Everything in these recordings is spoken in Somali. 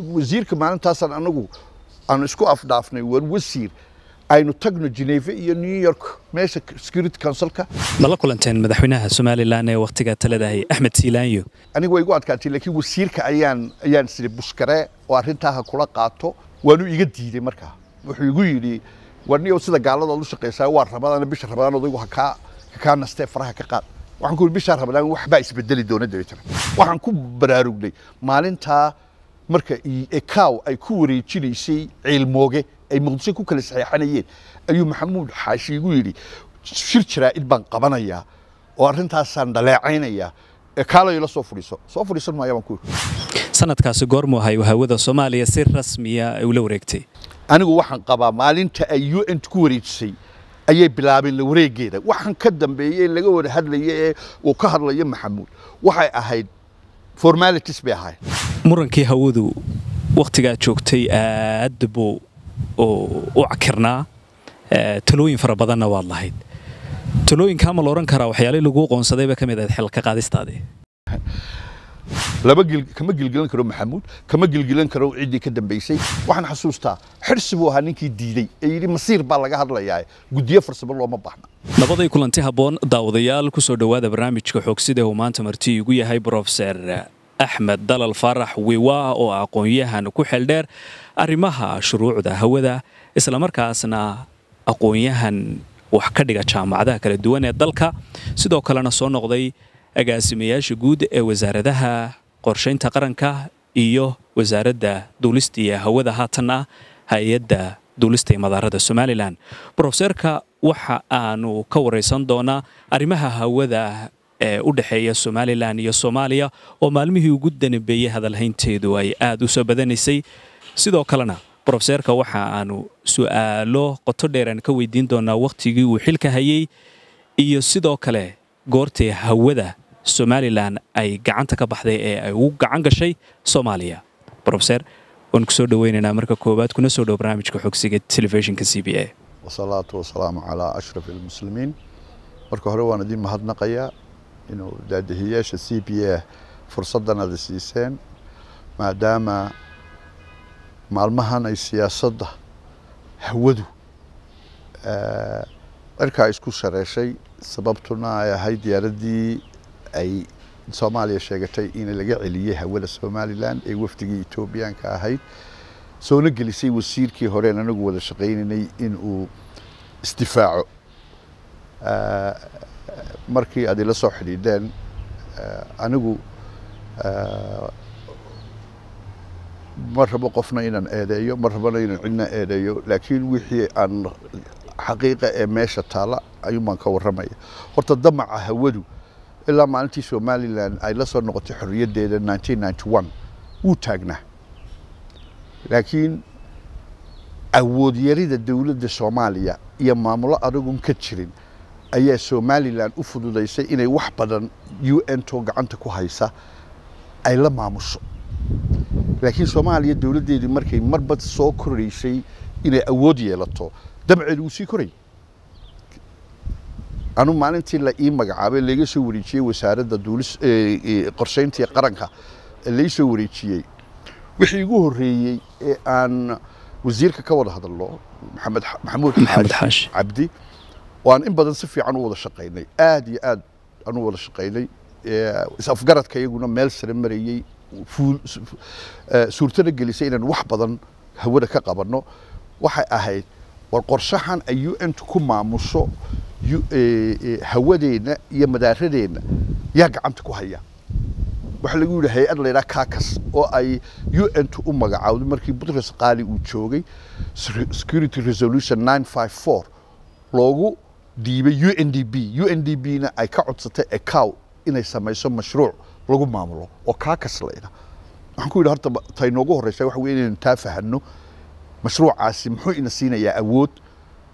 wasiirka maalintaasaan anagu aanu isku afdhaafnay war wasiir. Aynu tagno Geneva iyo New York meesha Security Councilka. Ma la kulanteen madaxweynaha Somaliland ee waqtiga taladahay Axmed Siilaanyo anigu way igu adkaatay laakiin wasiirka ayaan ayaan sida buskare oo arrintaa kula qaato. Waanu iga diiday markaa wuxuu igu yidhi warniyow sida gaalada u shaqeysaa waa rabadaan bisha rabadaan odaygu ha kaa ha kaa nastee faraha ka qaad. Waxaan ku yidhi bisha rabadaan waxbaa isbedeli doona dabeetana. Waxaan ku baraarugnay maalintaa marka ekaaw ay ku wareejinaysay ciilmooge ay muqdisho ku kala saxeexanayeen ayuu maxamuud xaashi igu yidhi shir jaraa'id baan qabanayaa oo arrintaasaan dhaleecaynayaa. Ekaalayo la soo fadhiiso soo fadhiisan maayo baan ku yidhi. Sanadkaasi goormuu ahay hawada Soomaaliya si rasmiya ay ula wareegtay. Anigu waxaan qabaa maalinta ay UN ku wareejisay ayay bilaabeen la wareegeeda waxaan ka dambeeyay laga wada hadlaya ee uu ka hadlayo maxamuud. Waxay ahayd formalities bay ahayd murankii hawadu waqtigaa joogtay aad buu u cakirnaa talooyin fara badanna waad lahayd. Talooyinkaa ma la odhan karaa waxyaalihii lagu qoonsadayba ka mid ahayd xilka qaadistaadii. Laba gil kama gilgilan karo maxamuud. Kama gilgilan karo ciddii ka dambaysay waxaan xasuustaa xirsi buu ahaa ninkii diiday. Ee yidhi masiir baa laga hadlayaa. Guddiyo farsamo looma baahna. Nabaday kulanti habboon daawadayaal ku soo dhowaada barnaamijka xogsida uu maanta marti igu yahay brofeser axmed dalal faarax wiwa oo aqoon-yahan ku xeeldheer arrimaha shuruucda hawada islamarkaasna aqoon-yahan wax ka dhiga jaamacadaha kala duwan ee dalka. Sidoo kalena soo noqday agaasimayaasha guud ee wasaaradaha qorshaynta qaranka iyo wasaaradda duulista iyo hawada haatanna hay'adda duulista iyo madaarada somalilan. Brofeserka waxa aanu ka waraysan doonaa arrimaha hawada ee u dhexeeya somalilan iyo soomaaliya oo maalmihii ugu danbeeyey hadalhaynteedu ay aad u soo badanaysay. Sidoo kalena brofeserka waxa aanu su'aalo qoto dheeraan ka weydiin doonaa wakhtigii uu xilka hayey iyo sidoo kale goortii hawada somalilan ay gacanta ka baxday ee ay ugu gacan gashay soomaaliya. Brofeser waan ku dhoweynaynaa marka koowaad kuna soo dhow barnaamijka xogsiga telefishinka c b a. Wasalaatu wasalaamu calaa ashraf almuslimiin marka hore waan idiin mahadnaqayaa inuu daadihiyaasha c b a fursaddan aada siiseen maadaama maalmahan ay siyaasadda hawadu cirkaa isku shareeshay. Sababtuna ay ahayd diyaaraddii ay soomaaliya sheegatay in laga celiyey hawada somalilan ee wafdigii etoobiyaanka ahayd. Soona gelisay wasiirkii horeen anagu wada shaqaynaynay in uu isdifaaco markii aad ila soo xidhiidheen anigu ma rabo qofna inaan eedeeyo ma rabona inaan cidna eedeeyo laakiin wixii aan xaqiiqa ee meesha taala ayuunbaan ka warramaya. Horta damaca hawadu ilaa maalintii somalilan ay la soo noqotay xorriyaddeeda wuu taagnaa. Laakiin awoodyarida dowladda soomaaliya iyo maamulo adagun ka jirin ayaa somalilan u fududaysay inay wax badan u n to gacanta ku haysa ay la maamusho laakiin soomaaliya dowladdeedii markay marba soo koraysay inay awood yeelato damceedu wuu sii korayay anu maalintii la ii magacaabay laga soo wareejiyey wasaaradda duulis qorshayntii qaranka lai soo wareejiyey wixii igu horreeyey ee aan wasiirka ka wada hadalno maxamed maxamuud xaashi cabdi oo aan in badan si fiican u wada shaqaynay. Aad iyo aad aan u wada shaqaynay. Is-afgaradka iyaguna meel sare marayey suurtona gelisay inaan wax badan hawada ka qabanno. Waxay ahayd war qorshahan ay u n ku maamusho hawadeenna iyo madaaradeenna yaa gacanta ku haya. Waxaa lagu yidhi hay'ad laydhaha kakas oo ay u n u magacaawday markii butros qaali uu joogay. Security resolution nine five four loogu dhiibay u n d b. U n d b na ay ka codsatay ecow inay samayso mashruuc lagu maamulo oo layda waxaan ku yidhi horta tay noogu horreysa waxa weye inaynu taa fahanno. Mashruucaasi muxuu ina siinayaa awood.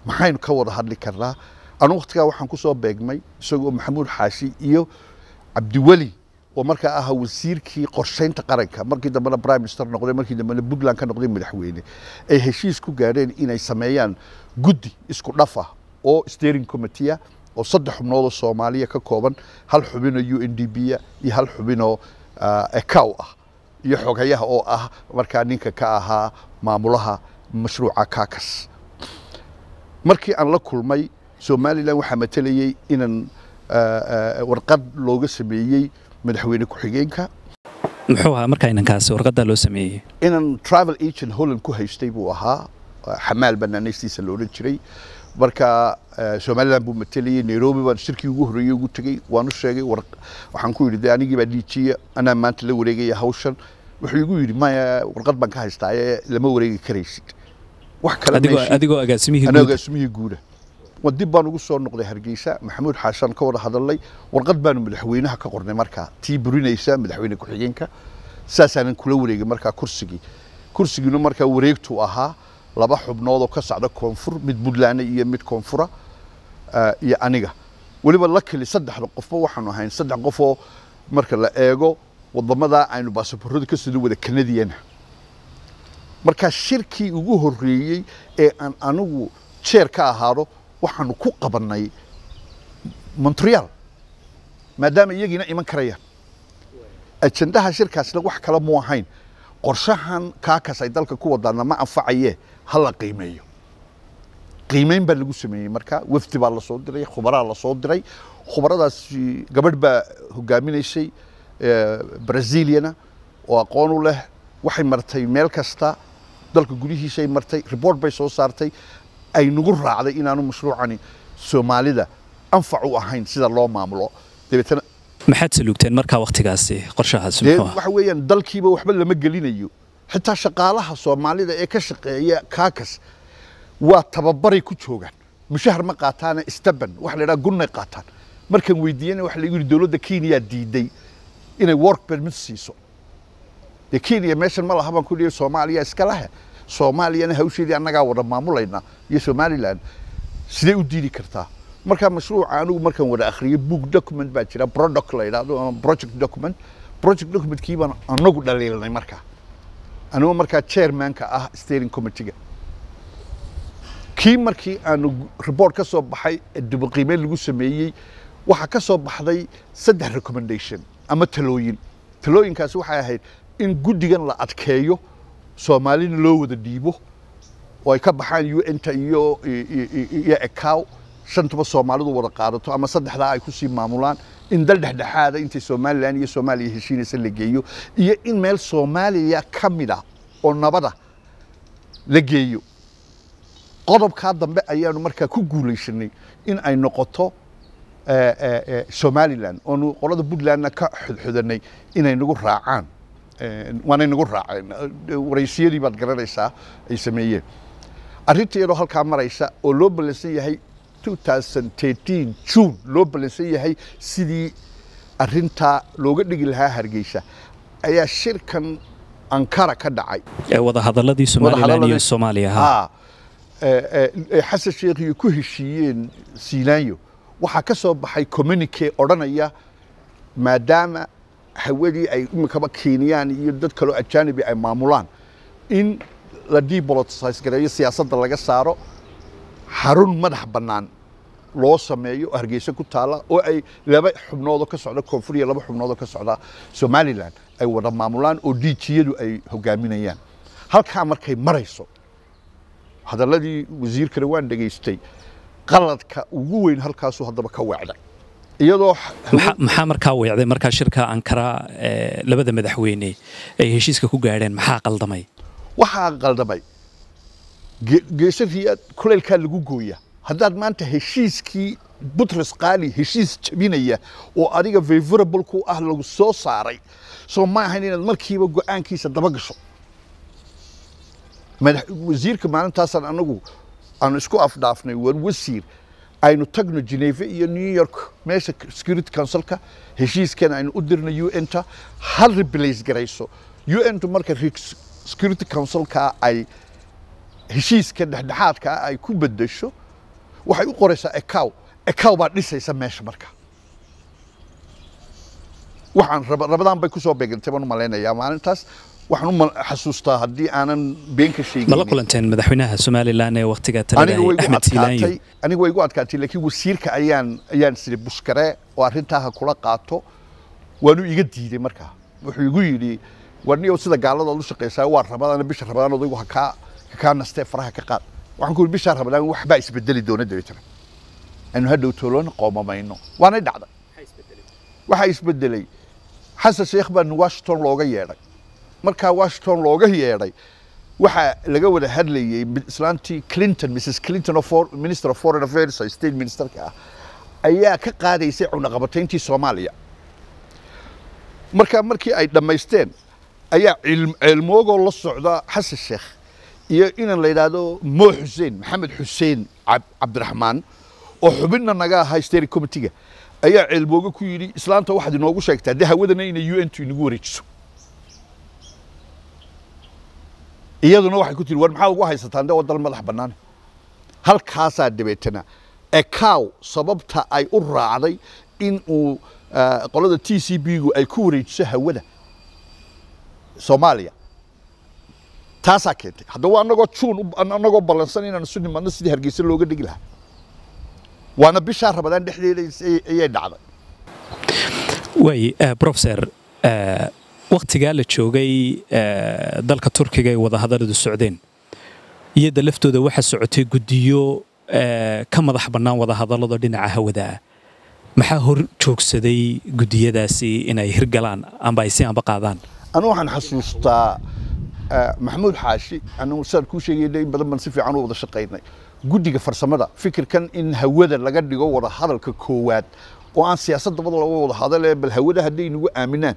Maxaynu ka wada hadli karnaa. Anu waqtigaa waxaan ku beegmay isagoo maxamuud xaashi iyo cabdiweli oo markaa ahaa wasiirkii qorshaynta qaranka. Markii dambena prime minister noqday markii dambena puntland ka noqday madaxweyne. Ay heshiis ku gaadheen inay sameeyaan guddi isku dhaf ah oo steering committee ah oo saddex xubnoodoo soomaaliya ka kooban hal xubinoo u n d b ah iyo hal xubinoo ecow ah iyo xogayaha oo ah markaa ninka ka ahaa maamulaha mashruuca kaakas markii aan la kulmay somalilan waxaa matelayey inan warqad looga sameeyey madaxweyne ku-xigeenka. Muxuu ahaa markaa inankaasi warqaddaa loo sameeyey? Inan travel agent holland ku haystay buu ahaa. Xamaal banaanaystiisa la odhan jiray marka somaliland buu matelayey nairobi baan shirkii ugu horreeyey ugu tegey waan u sheegay waxaan ku yidhi de anigii baa dhiijiya anaa maanta la wareegaya hawshan. Wuxuu igu yidhi maya warqad baan ka haystaa ee lama wareegi karaysid. Wax kale adigoo agaasimihii guuda. Dib baan ugu soo noqday hargeysa maxamuud xaashaan ka wada hadalnay warqad baanu madaxweynaha ka qornay markaa tii burinaysa madaxweyne ku-xigeenka. Saasaanan kula wareegay markaa kursigii. Kursigiina markaa wareegtuu ahaa laba xubnood oo ka socda koonfur mid puntland iyo mid koonfura iyo aniga. Weliba la keli saddexda qofba waxaanu ahayn saddex qof oo marka la eego wadamadaa aynu baasaboorada ka wada kanadiyana markaa shirkii ugu horreeyey ee aan anigu jeer ka ahaado waxaanu ku qabannay montreal maadaama iyagiina iman karayaan ajendaha shirkaasna wax kale mu ahayn. Qorshahan kaakas ay dalka ku wadaana ma anfacayee ha la qiimeeyo. Qiimeyn baa lagu sameeyey marka wafdi baa la soo diray khubaraa la soo diray. Khubaradaasi gabadh baa hogaaminaysay braziliana oo aqoon u leh. Waxay martay meel kasta dalka gudihiisay martay report bay soo saartay. Ay nagu raacday inaanu mashruucani soomaalida anfac u ahayn sida loo maamulo. Dabeetana maxaad saluugteen markaa muxuu ahaa waxa weeyaan dalkiiba waxba lama gelinayo xitaa shaqaalaha soomaalida ee ka shaqeeya kaakas waa tababaray ku joogaan. Mushahar ma qaataana istaban waxa la yidhaha gunnay qaataan. Markaan weydiiyana waxa lagu dowladda kenya diiday inay work permit siiso. Dee kenya meeshan ma laha baan ku dhihi soomaaliya iska lahe soomaaliyana hawsheedii annagaa wada maamulayna iyo somaliland. Sidee u diidi kartaa? Markaa mashruuca anigu markaan wada akhriyay book document baa jira product la yidhahdo ama project document. Project documentkii baan anagu dhaliilnay markaa anigoo markaa chairmanka ah steering committeega kii markii aanu report ka soo baxay ee dibuqiimeyn lagu sameeyey waxaa ka soo baxday saddex recommendation ama talooyin talooyinkaasi waxay ahayd in guddigan la adkeeyo soomaalina loo wada dhiibo oo ay ka baxaan un-ta iyo iyo ecow shantuba soomaalidu wada qaadato ama saddexdaa ay ku sii maamulaan in dal dhexdhexaada intay somalilan iyo soomaaliya heshiinaysa la geeyo iyo in meel soomaaliya ka mid ah oo nabada la geeyo. Qodobkaa dambe ayaanu markaa ku guulaysanay in ay noqoto somalilan oonu qolada puntlandna ka xodxodanay inay nagu raacaan waanay nagu raaceen. Waraysiyadii baad garanaysaa ay sameeyeen. Arrinta halkaa maraysa oo loo ballansan yahay 2013 june loo ballansan yahay sidii arrintaa looga dhigi lahaa hargeysa ayaa shirkan ankara ka dhacay. Wadahadaladii somalilan iyo soomaaliya xasan sheekh iyo ku heshiiyeen siilaanyo waxaa ka soo baxay communique odhanaya maadaama hawadii ay imikaba keeniyaan iyo dad kaloo ajaanibi ay maamulaan. In la depoliticize gareeyo siyaasadda laga saaro xarun madax bannaan loo sameeyo oo hargeysa ku taala oo ay laba xubnoodoo ka socda koonfur iyo laba xubnoodoo ka socda somalilan ay wada maamulaan oo diijiyadu ay hogaaminayaan halkaa markay marayso hadalladii wasiirkana waan dhegaystay qaladka ugu weyn halkaasuu haddaba ka weecday iyadoo maxaa markaa weecday markaa shirka ankara ee labada madaxweyne ay heshiiska ku gaadheen maxaa qaldamay? Waxaa qaldamay ge- geesa riyaad kulaylkaa lagu gooya haddaad maanta heshiiskii butros qaali heshiis jabinaya oo adiga favorable ku ah lagu soo saaray soo ma ahayn inaad markiiba go'aankiisa daba gasho wasiirka maalintaasaan anagu aanu isku afdhaafnay war wasiir aynu tagno geneva iyo new york meesha security councilka heshiiskan aynu u dirno un-ta ha replace garayso un-tu marka re- security councilka ay heshiiska dhexdhexaadka ah ay ku bedesho waxay u qoraysaa ecow ecow baa dhisaysa meesha marka. Waxaan raba rabadaan bay ku soo beegantay baan u malaynayaa maalintaas. Waxaan u xasuustaa haddii aanan been ka sheegin ma la kulanteen madaxweynaha somalilan ee wakhtiga talada axmed adkaatay aniga way igu adkaatay laakiin wasiirka ayaan ayaan siri buskare oo arrintaa ha kula qaato. Waanu iga diiday markaa wuxuu igu yidhi warniyow sida gaalada u shaqaysaa waa rabadaan bisha rabadaan odaygu ha kaa kaa nastee faraha ka qaad. Waxaan ku bishaa rabadaan waxbaa isbedeli doona dabeetana. Aynu hadhow tooloona qoomamayno waanay dhacday waxaa isbedelay. Xasan sheekh baa washington looga yeedhay. Markaa washington looga yeedhay waxaa laga wada hadlayay islaantii clinton mrs clinton of minister of foreign affairs state ministerka ah ayaa ka qaadaysay cunaqabatayntii soomaaliya. Markaa markii ay dhammaysteen ayaa ceelmoogoo la socda xasan sheekh iyo inan la yidhaahdo mo xuseen maxamed xuseen cabdiraxmaan oo xubinna naga ahaa steering committeega ayaa ceelmooge ku yidhi islaanta waxaad inoogu sheegtaa dee hawadana inay u n tu inagu wareejiso. Iyaduna waxay ku tiri war maxaa ugu haysataan? Dee waddan madax bannaan halkaasaa dabeetana ekaw sababta ay u raacday in uu qolada t c b gu ay ku wareejiso hawada soomaaliya taasaa keentay haddaba anagoo juun anagoo ballansan inaan isu nimadno sidii hargeysa looga dhigi lahaa. Waana bishaa rabadaan dhexdeeda ayay dhacday. Waay professor waktigaa la joogay dalka turkiga ay wadahadalladu socdeen. Iyada laftooda waxaa socotay guddiyo ka madax bannaan wadahadallada dhinaca hawada. Ah maxaa hor joogsaday guddiyadaasi inay hirgalaan amba ay si amba qaadaan? Anu waxaan xasuustaa maxamuud xaashi anu saan kuu sheegayna in badan baan si fiican u wada shaqaynay. Guddiga farsamada fikirkan in hawada laga dhigo wada hadalka koowaad oo aan siyaasadda bada laga wada hadale bal hawada hadday nagu aaminaan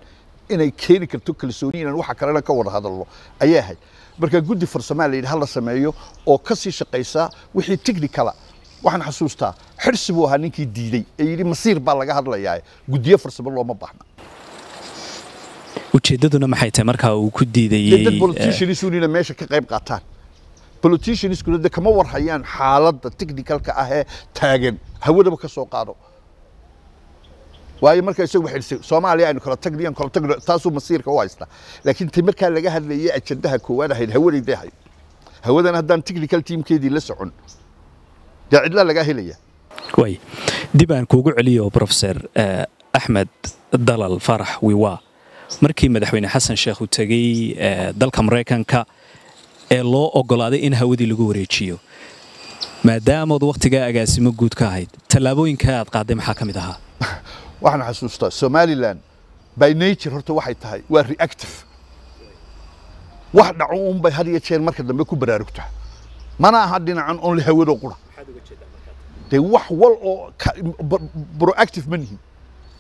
inay keeni karto kalsooni inaan waxa kalena ka wada hadalno. Ayaa ahayd marka guddi farsamaa la yidhi ha la sameeyo oo ka sii shaqaysaa wixii technicala waxaan xasuustaa xirsi buu ahaa ninkii diiday. Ee yidhi masiir baa laga hadlayaa. Guddiyo farsamo looma baahna ujeeddaduna maxay tahay? Markaa uu ku diidayey dad politicianisuna inay meesha ka qayb qaataan. Politicianiskuna de kama warhayaan xaaladda technicalka ah ee taagan. Hawadaba ka soo qaado. Waayo marka isagu xidhsay soomaaliya aynu kala tagni aan kala tagno taasuu masiirka u haystaa. Laakiin ti markaa laga hadlayay ajandaha koowaad ahayd hawadayday ahayd. Hawadan haddaan technical teamkeedii la socon dee cidla lagaa helaya way. Dib aan kuugu celiyo professor axmed dalal farax wiwa markii madaxweyne xasan sheekh uu tegey dalka maraykanka ee loo ogolaaday in hawadii lagu wareejiyo maadaamood wakhtigaa agaasimo guud ka ahayd tallaabooyinka aad qaaday maxaa ka mid ahaa? Waxaan xasuustaa somalilan by nature horta waxay tahay waa reactive. Wax dhaco un bay had iyo jeer marka dambe ku baraarugtaa mana aha dhinacan only hawado qura. Dee wax wal oo proactive ma nihin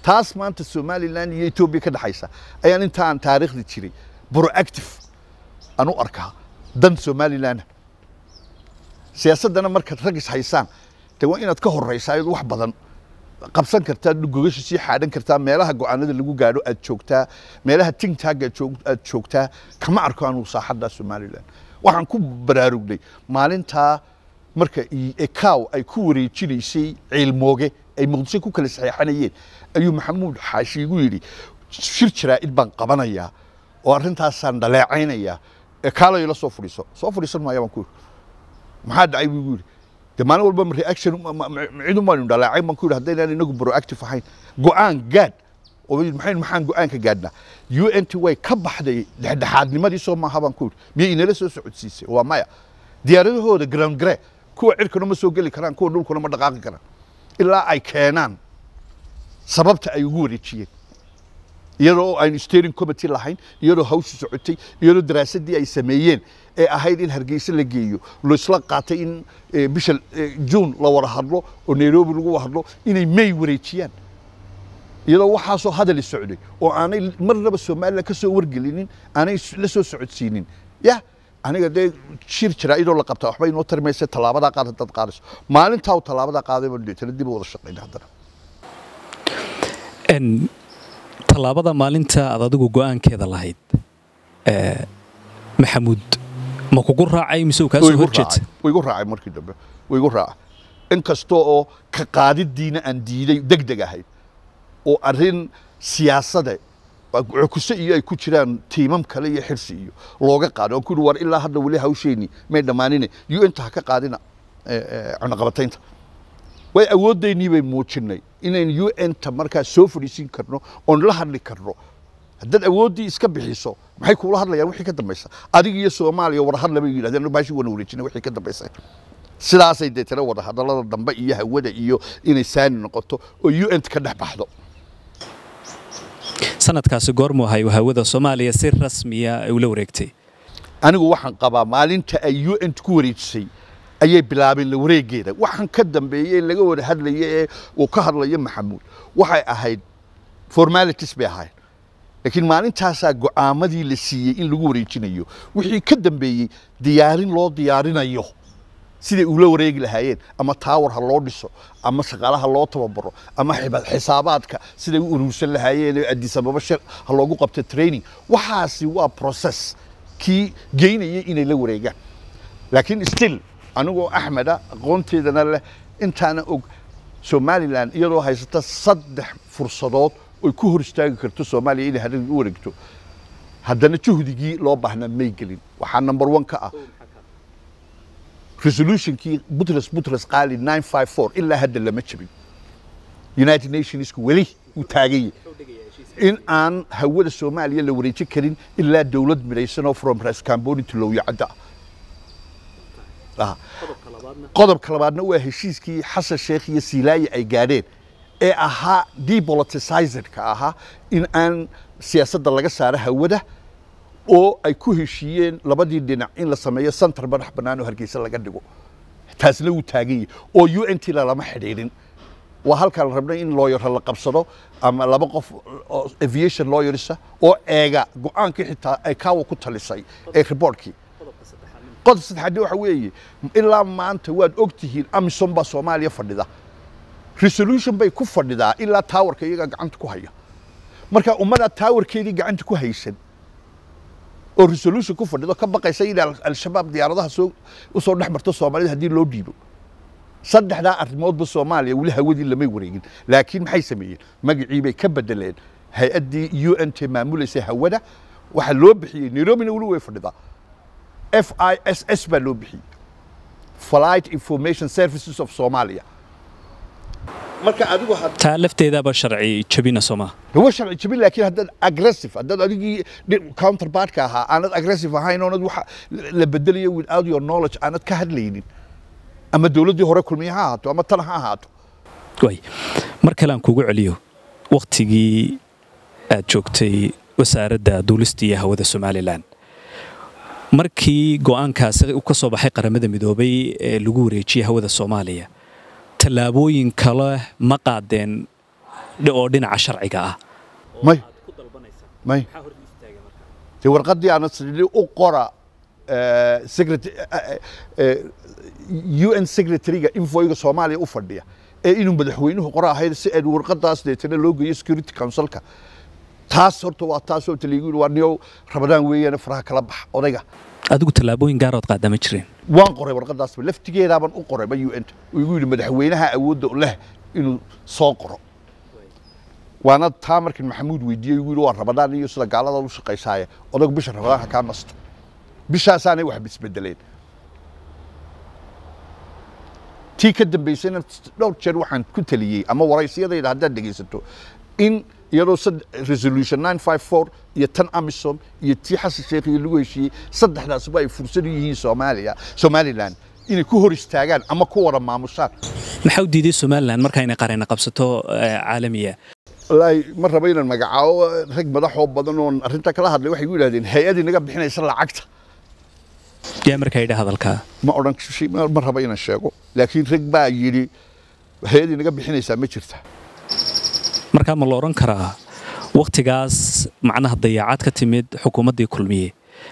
taas maanta somalilan iyo etoobiya ka dhexaysa ayaan intaan taariikhda jiray. Proactive aan u arkaa dan somalilanna siyaasaddana markaad rag is haysaan dee waa inaad ka horraysaa iyad wax badan. Qabsan kartaa gogasha sii xaadhan kartaa meelaha go'aanada lagu gaadho aad joogtaa meelaha tingtaaga aad joogtaa. Kama arko anugu saaxadda somalilan waxaan ku baraarugnay maalintaa marka ekaw ay ku wareejinaysay ciilmooge ay muqdisho ku kala saxeexanayeen ayuu maxamuud xaashi igu yidhi shir jaraa'id baan qabanayaa oo arrintaasaan dhaleecaynayaa kaalayo la soo fadhiiso. Soo fadhiisan maaya baan ku yidhi. Maxaa dhacay buu igu yidhi. De maalin walba reaction cidun baanu dhaleecay baan ku yidhi. Haddaynaan inagu proactive ahayn. Go'aan gaadh oo maxayn maxaan go'aanka gaadhnaa? U n t way ka baxday dhexdhexaadnimadii soo maaha baan ku yidhi. Miyay inala soo socodsiisay? Waa maya. Diyaaradahooda ground kuwa cirkana ma soo geli karaan kuwa dhulkuna ma dhaqaaqi karaan ilaa ay keenaan sababta ay ugu wareejiyeen. Iyadoo aynu steering committee lahayn iyadoo hawshu socotay iyadoo daraasadii ay sameeyeen ee ahayd in hargeysa la geeyo laisla qaatay in bisha juun la wada hadlo oo nairobi lagu hadlo inay may wareejiyaan. Iyadoo waxaasoo hadali socday oo aanay marnaba somalilan ka soo wargelinin aanay la soo socodsiinin. Yah aniga dee shir jaraa'idoo la qabtaa waxba inoo tarmaysa tallaabadaa qaad haddaad qaadayso. Maalintaa uu tallaabadaa qaaday baan deetana dib u wada shaqayna haddana. Tallaabada maalinta aad adigu go'aankeeda lahayd maxamuud ma kugu raacay mise uu kaa soo horjeedsa way igu raacay markii dambe way igu raacay. Inkasta oo ka qaadidiina aan diiday deg deg ahayd oo arrin siyaasade cukuse iyo ay ku jiraan tiimam kale iyo xirsi iyo looga qaado. Oo ku war ilaa hadda weli hawsheenii may dhammaanine. Un ta ha ka qaadina cunaqabataynta way awoodeynii bay muujinay inayn un ta markaa soo fadhiisin karno oon la hadli karno. Haddaad awooddii iska bixiso maxay kuula hadlayaan wixii ka dambaysa? Adiga iyo soomaaliya warhadla bay yidhahdeen baashi wana wareejina wixii ka dambaysa sidaasay deetana wada dambe iyo hawada iyo inay saani noqoto oo u n ka dhex baxdo sanadkaasi goormuu ahay hawada soomaaliya si rasmiya ula wareegtay. Anigu waxaan qabaa maalinta ay u n ku wareejisay ayay bilaabeen la wareegeeda waxaan ka dambeeyey laga wada hadlaya ee uu ka hadlayo maxamuud. Waxay ahayd formalities bay ahayd laakiin maalintaasaa go'aamadii la siiyey in lagu wareejinayo wixii ka dambeeyey diyaarin loo diyaarinayo siday ula wareegi lahaayeen ama taawar ha loo dhiso ama shaqaalaha loo tababaro ama xisaabaadka siday u uruursan lahaayeen adisababa shir ha loogu qabto training. Waxaasi waa process kii geynayay inay la wareegaan. Laakiin still anigoo axmeda aqoonteedana leh intaana og somalilan iyadoo haysata saddex fursadood oy ku hor istaagi karto soomaaliya inay harin u wareegto. Haddana juhdigii loo baahnaa may gelin. Waxaa number one ka ah resolutionkii butros butros qaali 954 ilaa hadda lama jabin. United nationsku weli uu taaganyay in aan hawada soomaaliya la wareejin karin ilaa dowlad midhaysanoo from rascamboni to lowyacadda ah qodobka labaadna waa heshiiskii xasan sheekh iyo siilaayi ay gaadheen ee ahaa depoliticizedka ahaa in aan siyaasadda laga saaro hawada oo ay ku heshiiyeen labadii dhinac in la sameeyo santar madax bannaan oo hargeysa laga dhigo. Taasna wuu taagan yahay oo u n t lalama xidhiidhin. Waa halkaan la rabnay in looyara la qabsado ama laba qof aviation lawyersa oo eega go'aankii xitaa ay kaawa ku talisay ee reportkii qodob saddexaad waxa weeye ilaa maanta waad og tihiin baa soomaaliya fadhida. Resolution bay ku fadhidaa ilaa taawarka iyagaa gacanta ku haya. Marka ummaddaa taawarkeedii gacanta ku haysan oo resolution ku fadhido ka baqaysa in al-shabaab diyaaradaha soo u soo dhex marto soomaalida haddii loo dhiibo. Saddexdaa arrimoodba soomaaliya weli hawadii lamay wareegin laakiin maxay sameeyeen? Magacii bay ka bedeleen. Hay'addii u n t maamulaysa hawada waxaa loo bixiyey nairobina weli way fadhidaa. F i s s baa loo bixiyey. Flight information services of somalia taa lafteedaaba sharci jabina sooma huwa sharci jabin laakiin haddaad aggressive haddaad adigii counterpartka ahaa aanad aggressive ahayn oonad waxa la bedelayo without your knowledge aanad ka hadlaynin. Ama dowladdii hore kulmiye ha ahaato ama tan ha ahaato. Way. Mar kale aan kugu celiyo wakhtigii aad joogtay wasaaradda duulista iyo hawada somalilan markii go'aankaasi ka soo baxay qaramada midoobay ee lagu wareejiyey hawada soomaaliya tallaabooyin kale ma qaadeen oo dhinaca sharciga ah. May. May. Dee warqaddii aanad sidhi u qora u n secretary-ga infoyga soomaaliya u fadhiya ee inuu madaxweynuhu qora ahayd si aad warqadaas deetana loo geeyo security councilka. Taas horta waa taasoo taliigu waa niyow rabadaan weeyaan faraha kala bax odayga adigu tallaabooyin gaarood qaada ma jireen. Waan qoray warqadaasba laftigeedaaban u qoray ma u n igu yidhi madaxweynaha awoodda leh inuu soo qoro. Waana taa markin maxamuud weydiiyey igu yidhi waa rabadaan iyo sida gaalada u shaqaysaaye odagu bisha rabadaanka kaa nasto. Bishaasaanay wax isbedeleen tii ka dambaysayna dhowr jeer waxaan ku taliyey ama waraysiyadayda haddaad dhegaysato in iyadoo resolution 954 iyo tan amisom iyo tii xasan sheekh iyo lagu heshiiyey saddexdaasba ay fursad u yihiin soomaaliya somaliland inay ku hor istaagaan ama ku wada maamushaan. Maxaa u diiday somalilan marka inay qareena qabsato caalamiya? Wallaahi ma raba inaan magacaabo rag madaxoo badan oon arrinta kala hadlay waxay gu yidhahdeen hay'adii naga bixinaysa lacagta. Yaa markaa yidha hadalkaa ma odhan ma raba inaan sheego. Laakiin rag baa yidhi hay'adii naga bixinaysaa ma jirta markaa ma la odhan karaa wakhtigaas macnaha dayaacad ka timid xukuumaddii kulmiye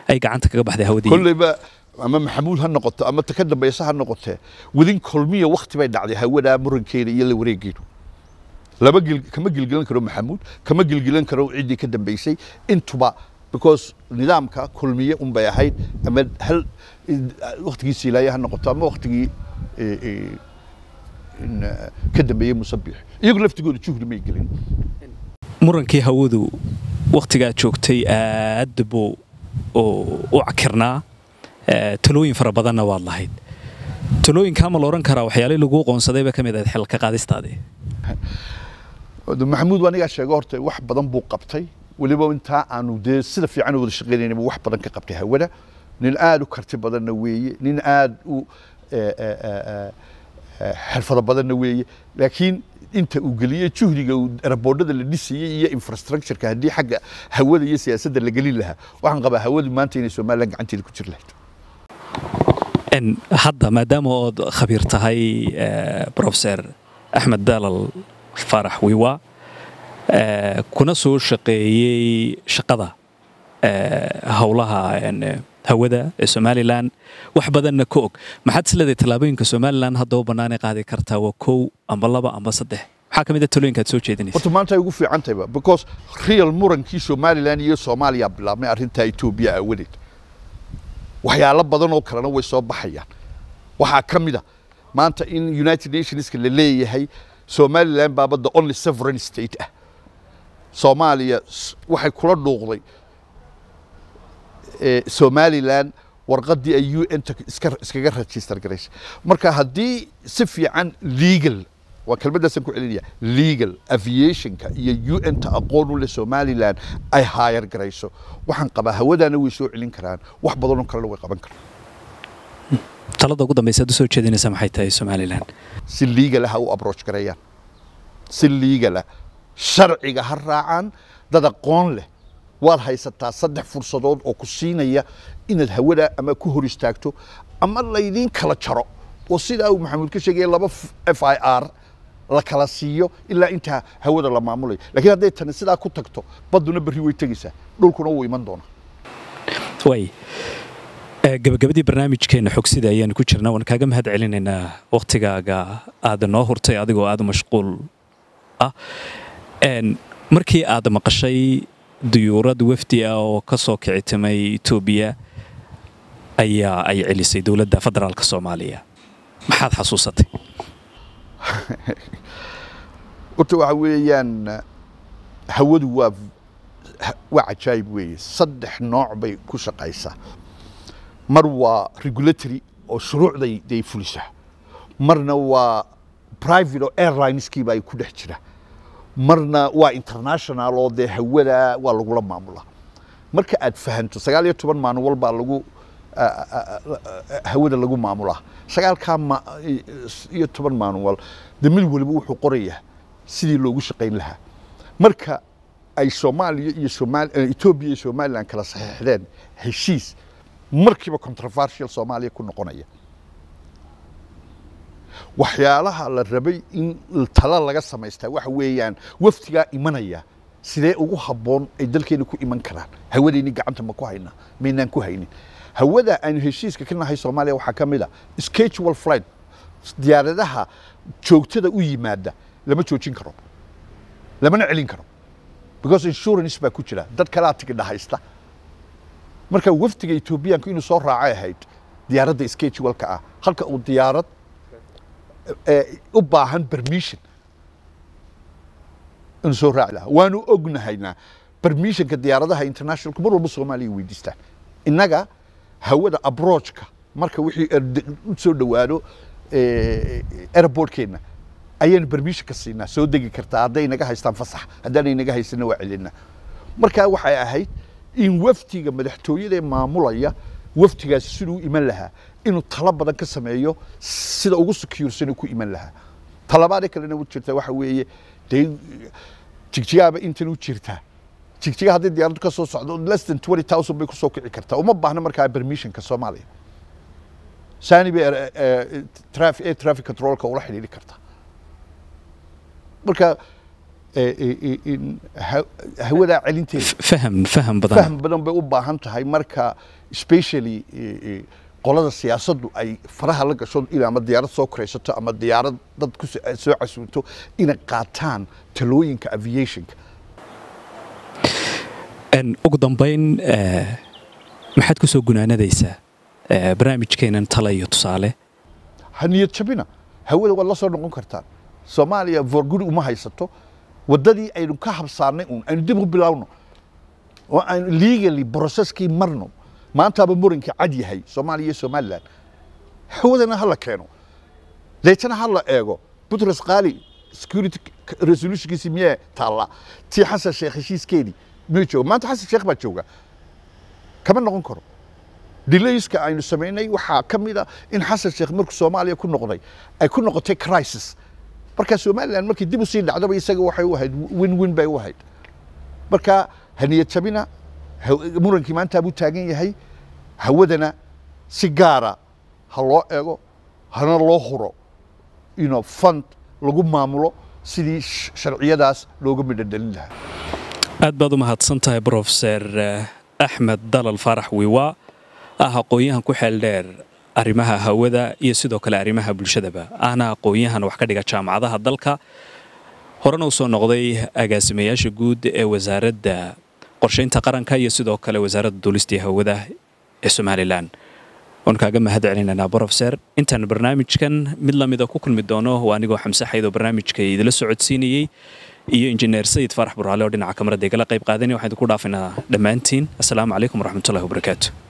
ay gacanta kaga baxday hawadii ama maxamuud ha noqoto ama ta ka dambaysa ha noqotee wadin kolmiya wakhti bay dhacday hawadaa murankeeda iyo la wareegeedu gil kama gilgilan karo maxamuud kama gilgilan karo ciddii ka dambaysay intuba because nidaamka kulmiye un bay ahayd ama hal wakhtigii siilaaye ha noqoto ama wakhtigii ka dambeeyey musabix iyagu laftigooda juhdi may gelin murankii hawadu wakhtigaad joogtay aad buu u cakirnaa talooyin fara badanna waad lahayd talooyinkaa ma la odhan karaa waxyaalihii laguu qoonsadayba ka mid ahayd xilka qaadistaadii maxamuud anigaa sheego horta wax badan buu qabtay weliba intaa aanu dee sida fiican wada shaqaynaynaba wax badan ka qabtay hawada nin aada u karti badanna weeye nin aada u xirfado badanna weeye. Laakiin inta uu geliyey juhdiga uu la dhisayey iyo infrastructureka haddii xagga hawada iyo siyaasadda la gelin lahaa waxaan qabaa hawadu maanta inay somaliland gacanteeda ku jiri lahayd. Hadda maadaama ood khabiir tahay eh, professor axmed dalal faarax wiwa eh, kuna soo shaqeeyey shaqada eh, howlaha hawada ee somalilan wax badanna ka og. Maxaad isleedahay tallaabooyinka somalilan hadda u bannaanay qaadi kartaa waa kow amba laba amba saddex. Maxaa ka mid a talooyinka aad soo jeedinaysa horta maanta ay ugu fiican tahayba because real murankii somaliland iyo soomaaliya bilaabmay arrintaa etoobiya aawadeed waxyaalo badan oo kalena way soo baxayaan. Waxaa ka mid a maanta in united nationska la leeyahay somaliland baaba the only sovereign state ah. Soomaaliya waxay kula dhuuqday somaliland warqadii ay ta iska iskaga register garaysay marka haddii si fiican legal waa kelmaddaasaan ku celinaya legal aviationka iyo un ta aqoon u leh somaliland ay haayar garayso waxaan qabaa hawadaana way soo celin karaan wax badanoo kalena way qaban karaan. Talada ugu dambaysa aad u soo maxay tahay somalilan si legal ah ha u approach gareeyaan si legal ah. Sharciga ha raacaan dad aqoon leh waad haysataa saddex fursadood oo ku siinaya inaad hawada ama ku hor istaagto ama laydiin kala jaro. Oo sidaa uu maxamuud ka sheegaya laba f i r la kala siiyo ilaa intaa hawada la maamulayo laakiin hadday tani sidaa ku tagto badduna berri way tegaysaa dhulkuna wuu iman doonaa. Eh, gabagabadii barnaamijkeena xogsida ayaanu ku jirnaa waan kaaga mahad celinaynaa waktigaaga aad noo hurtay adigoo aada mashquul ah. Markii aad maqashay duyuurad wafdi ah oo ka soo etoobiya ayaa ay celisay dowladda federaalka soomaaliya. Maxaad xasuusatay? Horta waxa weeyaan hawadu waa waa cajaayib weeye. Saddex nooc bay ku shaqaysaa. Mar waa regulatory oo shuruucday day fulisaa marna waa private oo airlineskiiba ay ku dhex jira marna waa international oo dee hawada waa lagula maamulaa marka aad fahanto sagaal iyo toban maalin walbaa lagu hawada lagu maamulaa sagaalkaa iyo toban maalin wal de wuxuu qorayaa sidii loogu shaqayn lahaa. Marka ay soomaaliya iyo somaali eh, iyo somaliland kala saxiixdeen heshiis markiiba controversial soomaaliya ku noqonaya waxyaalaha la rabay in tala laga samaystaa waxa weeyaan waftigaa imanaya sidee ugu habboon ay dalkeena ku iman karaan? Hawadeenii gacanta ma ku haynaa maynaan ku haynin. Hawada aynu heshiiska ka nahay soomaaliya waxaa ka mid a schedule flight diyaaradaha joogtada u yimaada lama joojin karo lamana celin karo because insurance baa ku jira dad kalaa tigidha haysta marka wafdiga etoobiyaanku inuu soo raacay ahayd diyaaradda scheduleka ah halka uu diyaarad u baahan permission. Inuu soo raaci lahaa waanu ognahaynaa. Permissionka diyaaradaha internationalku mar walba soomaaliya weydiistaan innaga hawada abroachka marka wixii erde- u soo dhowaado airportkeenna ayaanu permissionka siinaa. Soo degi kartaa hadday naga haystaan fasax. Haddaanay naga haysanna waa celinaa. Marka waxay ahayd in wafdiga madaxtooyada ee maamulaya wafdigaasi siduu iman lahaa inuu talo badan ka sameeyo sida ugu securesan ku iman lahaa. Talabaadee kalena u jirta waxa weeye dee jigjigaaba intan u jirtaa jigjiga haddii diyaaraddu ka soo socdo less than twenty thousand bay ku soo kici kartaa uma baahna markaa permissionka soomaaliya. Saani bay eh, eh, air traffic controlka ula xidhiidhi kartaa marka eh, eh, eh, hawadaa celinteeda. Faham faham badan. Faham badan bay u baahan tahay marka especially eh, eh, qolada siyaasaddu ay faraha la gasho in ama diyaarad soo koraysato ama diyaarad dad ku soo- soo casuunto inay qaataan talooyinka aviationka. Ugu dambayn eh, maxaad ku soo gunaanadaysaa eh, barnaamijkeenan tala iyo tusaale? Ha niyad jabina. Hawada waad la soo noqon kartaan soomaaliya voorguri uma haysato. Waddadii aynu ka habsaanay un aynu dib u bilowno. Oo aynu legally processkii marno maantaaba murankii cad yahay soomaaliya iyo somaliland. Hawadana ha la keeno. Deetana ha la eego. Butros qaali security resolutionkiisi miyee taallaa tii xasan sheekh heshiiskeedii miyuu jooga? Maanta xasan sheekh baa jooga. Kama noqon karo. Delayska aynu samaynay waxaa ka mid a in xasan sheekh markuu soomaaliya ku noqday ay ku noqotay crisis. Marka somaliland markii dib u sii dhacdaba isaga waxay u ahayd win win bay u ahayd. Marka haniyad jabina murankii maanta buu taagan yahay. Hawadana si gaara ha loo eego hana loo huro. Ino fund lagu maamulo sidii sharciyadaas looga midhodhelin lahaa. Aad baad u mahadsan tahay brofeser axmed dalal faarax wiiwa ah aqoon-yahan ku xeel dheer arrimaha hawada iyo sidoo kale arrimaha bulshadaba. Ahna aqoon-yahan wax ka dhiga jaamacadaha dalka. Horena u soo noqday agaasimayaasha guud ee wasaaradda qorshaynta qaranka iyo sidoo kale wasaaradda duulistii hawada ee somalilan. Waan kaaga mahad celinaynaa brofeser intaan barnaamijkan mid lamida ku kulmi doono waa anigoo xamse xayd barnaamijka idila socodsiinayey iyo injineer sayid faarax buraale oo dhinaca kamarada igala qayb qaadanaya waxaan idinku dhaafaynaa dhammaantiin. Assalaamu calaykum waraxmatullahi wabarakaatu